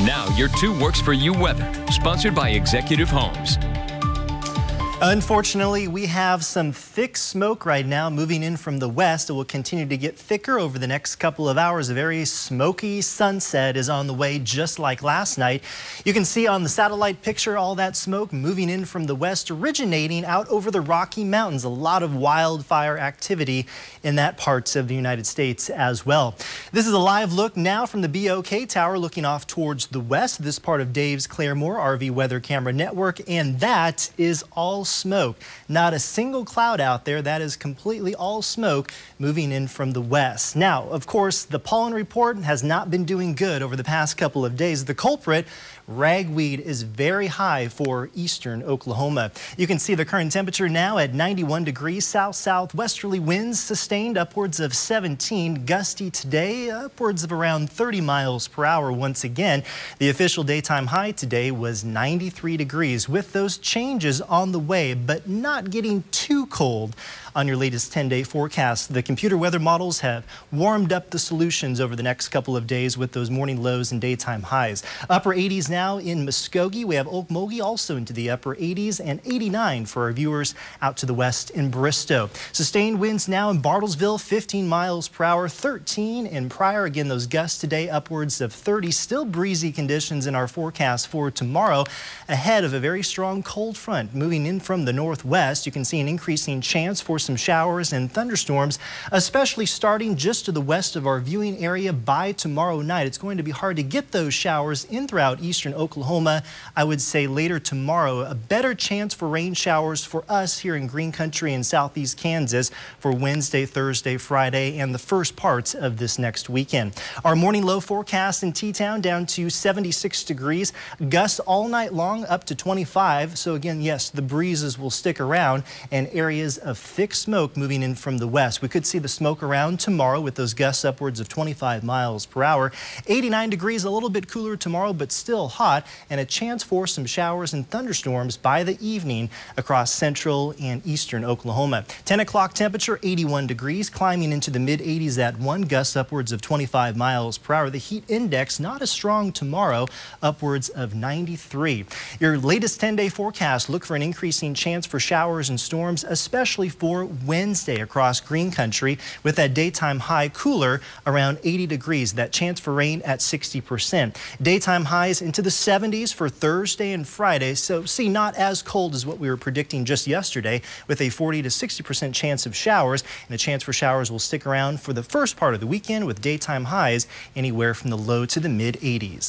Now, your two works for you weather, sponsored by Executive Homes. Unfortunately, we have some thick smoke right now moving in from the west. It will continue to get thicker over the next couple of hours. A very smoky sunset is on the way, just like last night. You can see on the satellite picture all that smoke moving in from the west, originating out over the Rocky Mountains. A lot of wildfire activity in that parts of the United States as well. This is a live look now from the BOK Tower looking off towards the west. This part of Dave's Claremore RV Weather Camera Network, and that is all smoke. Not a single cloud out there. That is completely all smoke moving in from the west. Now, of course, the pollen report has not been doing good over the past couple of days. The culprit, ragweed, is very high for eastern Oklahoma. You can see the current temperature now at 91 degrees. South-southwesterly winds sustained upwards of 17. Gusty today, upwards of around 30 miles per hour once again. The official daytime high today was 93 degrees. With those changes on the way, way, but not getting too cold on your latest 10-day forecast. The computer weather models have warmed up the solutions over the next couple of days with those morning lows and daytime highs. Upper 80s now in Muskogee. We have Okmulgee also into the upper 80s and 89 for our viewers out to the west in Bristow. Sustained winds now in Bartlesville, 15 miles per hour, 13 in Pryor. Again, those gusts today upwards of 30. Still breezy conditions in our forecast for tomorrow ahead of a very strong cold front moving in from the northwest. You can see an increasing chance for some showers and thunderstorms, especially starting just to the west of our viewing area by tomorrow night. It's going to be hard to get those showers in throughout eastern Oklahoma. I would say later tomorrow, a better chance for rain showers for us here in Green Country and southeast Kansas for Wednesday, Thursday, Friday, and the first parts of this next weekend. Our morning low forecast in T-Town down to 76 degrees. Gusts all night long up to 25. So again, yes, the breezes will stick around and areas of thick smoke moving in from the west. We could see the smoke around tomorrow with those gusts upwards of 25 miles per hour. 89 degrees, a little bit cooler tomorrow, but still hot, and a chance for some showers and thunderstorms by the evening across central and eastern Oklahoma. 10 o'clock temperature, 81 degrees, climbing into the mid 80s at one, gusts upwards of 25 miles per hour. The heat index not as strong tomorrow, upwards of 93. Your latest 10-day forecast, look for an increasing chance for showers and storms, especially for Wednesday across Green Country with that daytime high cooler around 80 degrees. That chance for rain at 60%. Daytime highs into the 70s for Thursday and Friday. So see, not as cold as what we were predicting just yesterday with a 40 to 60% chance of showers. And the chance for showers will stick around for the first part of the weekend with daytime highs anywhere from the low to the mid 80s.